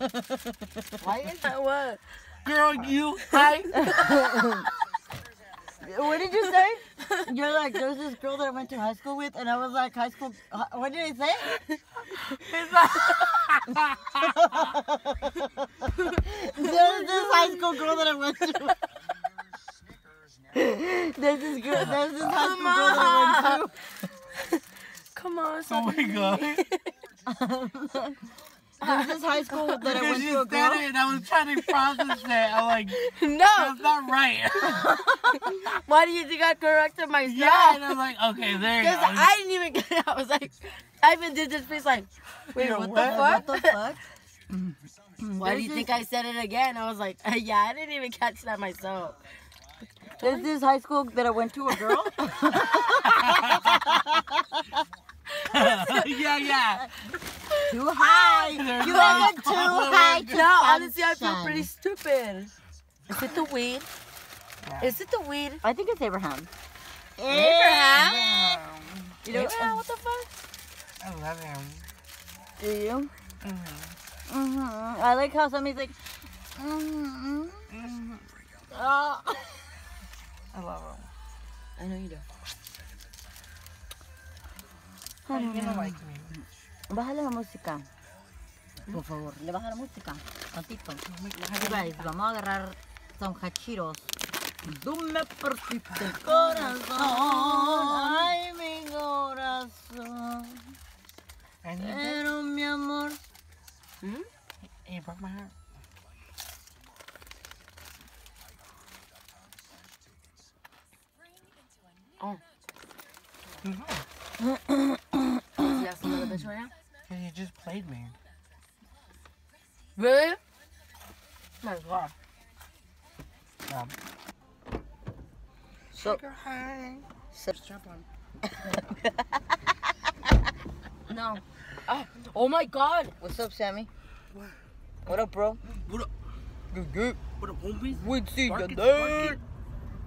Why is what? Girl, you. Hi. What did you say? You're like, there's this girl that I went to high school with, and I was like, high school. What did I say? There's this high school girl that I went to. There's this girl. There's this high school girl that I went to. Come on, Oh my god. There's this high school that I went to a girl. it and I was trying to process that. I'm like, No. that's not right. Why do you think I corrected myself? yeah, and I'm like, okay, there you Because. I didn't even get it. I was like, I even did this face like, wait, what, what? the What fuck? the fuck? Mm-hmm. Why do you think I said it again? I was like, yeah, I didn't even catch that myself. There's this high school that I went to a girl. yeah, yeah. too high. There's You no have it too high. To No, honestly, I feel pretty stupid. Is it the weed? Is it the weed? I think it's Abraham. Abraham? You know, Yeah, what the fuck? I love him. do you? Mm-hmm. Mm-hmm. I like how somebody's like, mm-hmm. Mm-hmm. Oh. I love him. I know you do. Bájale la música. Por favor, le baja la música. Tantito. Vamos a agarrar some hachiros. Tú me partiste el corazón. Ay, mi corazón. Pero mi amor. Broke my heart. Oh. Have some other bitch right now? Cause you just played me. Really? My God. Um, So, sugar high. so Jump on. No. Oh, oh my God. what's up, Sammy? What? What up, bro? What up? Good, good. What up, homies? We'd see Bark you it, there. bark it.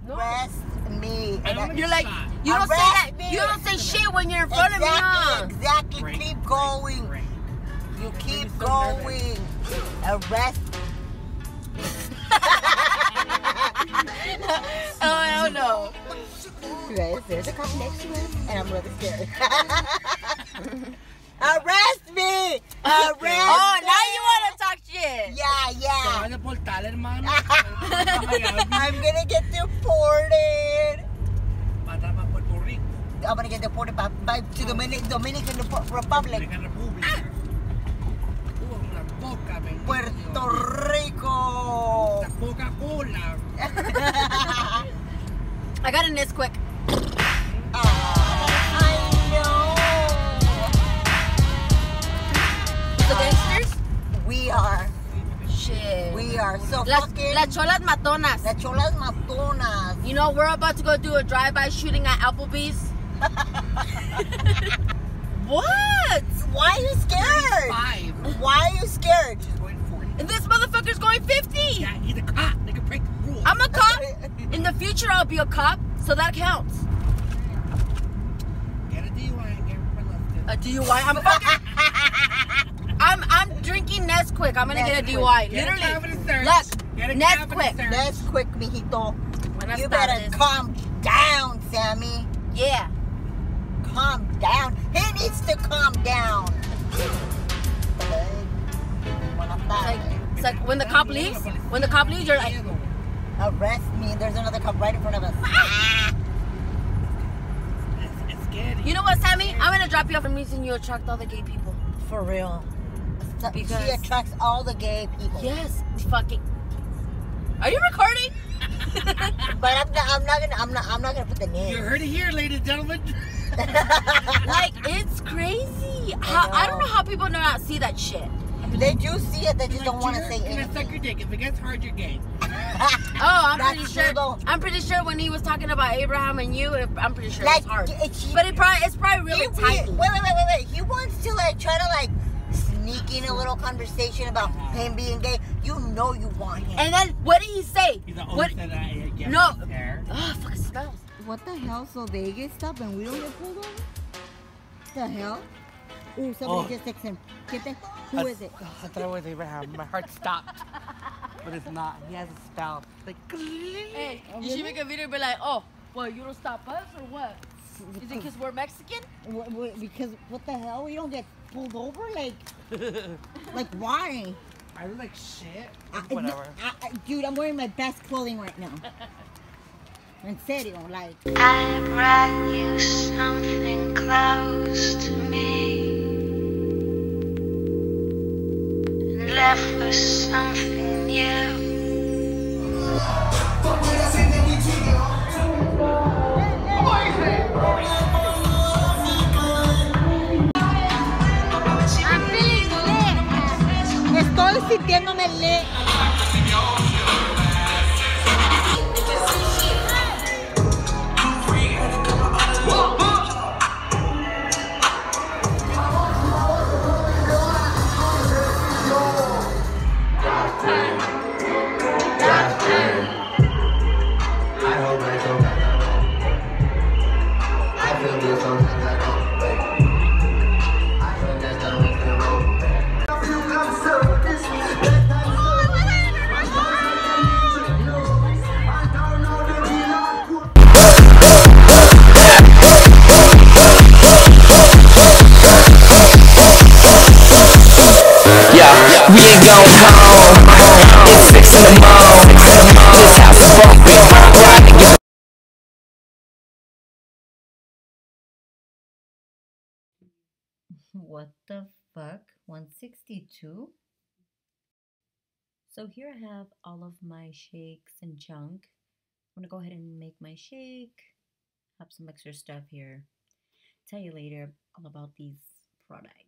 No. Rest me. Don't You're like, you don't say that. Me. You don't say shit when you're in front of me, huh? Exactly, exactly. Break, Keep break, going. You keep so going. Arrest. Oh, hell no. You guys, there's a cop next to us, and I'm really scared. Arrest me! Oh, Arrest Oh, me! now you want to talk shit. Yeah, yeah. van a deportar, hermano. I'm gonna get deported. Matar a Puerto Rico. I'm gonna get deported by, by to Dominic, Dominican Repu- Republic, Dominican República. Uh, una coca, me Puerto Rico. La Coca-Cola. I got a Nesquik. The gangsters? We are, Shit. we are so Las, fucking. las cholas matonas. Las cholas matonas. You know, we're about to go do a drive-by shooting at Applebee's. what? Why are you scared? Why are you scared? She's going 40. And this motherfucker's going 50. Yeah, he's a cop. They can break the rules. I'm a cop. In the future, I'll be a cop, so that counts. Get a DUI and get. A DUI. I'm fucking. I'm I'm drinking Nesquik. I'm gonna get a Nesquik. DUI. Get Literally. search. Look, Get a Nesquik. Quick, mijito. Buenas You better tardes. calm down, Sammy. Yeah. Calm down. He needs to calm down. It's like, it's like when the cop leaves. When the cop leaves, you're like, Arrest me. There's another cop right in front of us. It's, it's scary. you know what, Sammy? I'm gonna drop you off. I'm reason you attract all the gay people. For real. Because- she attracts all the gay people. Yes. Fucking. Are you recording? But I'm not. I'm not gonna. I'm not. I'm not gonna put the name. You heard it here, ladies and gentlemen. like it's crazy. How, I, don't know. know how people do not see that shit. they do see it. They just don't want to You're say gonna suck your dick. If it gets hard, you're gay. Oh, I'm That's pretty sure. though. I'm pretty sure when he was talking about Abraham and you, I'm pretty sure Like, it's hard. it- she- But it probably it's probably really he- tight. wait, wait, wait, wait, wait. He wants to like try to like sneak in a little conversation about him being gay. You know you want him. And then what did he say? He's the What? only that I get No. Oh, fuck, it smells. What the hell? So they get stopped and we don't get pulled over? The hell? Ooh, somebody Oh. just texted him. Get the, who I- is it? I thought it was Abraham. My heart stopped. But it's not. He has a spell. Like, Hey, Oh, you should make a video and be like, oh, well, you don't stop us or what? Is it because we're Mexican? Wh- wh- Because what the hell? We don't get pulled over? Like, like why? I look like shit. I- Whatever. I- I- dude, I'm wearing my best clothing right now. En serio, like. I brought you something close to me. And left with something new. I'm feeling lit. Estoy sintiéndome lit. We going home. It's six in the morning. This house is What the fuck? 162? So here I have all of my shakes and junk. I'm gonna go ahead and make my shake. Have some extra stuff here. Tell you later all about these products.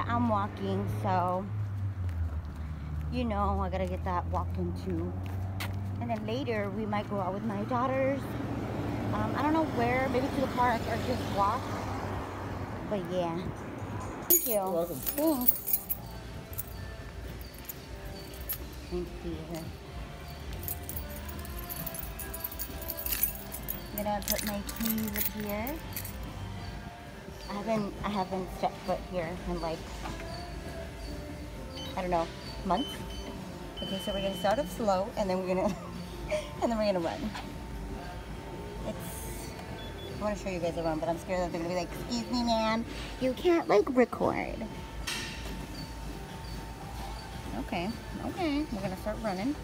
Yeah, I'm walking, so you know I gotta get that walking too. And then later we might go out with my daughters. Um, I don't know where, maybe to the park or just walk. But yeah. Thank you. You're welcome. Thanks. Thank you. I'm gonna put my keys up here. I haven't I haven't stepped foot here in like I don't know months. Okay, so we're gonna start off slow and then we're gonna and then we're gonna run. It's I want to show you guys around, but I'm scared that they're gonna be like, "Excuse me, ma'am, you can't like record." Okay, okay, we're gonna start running.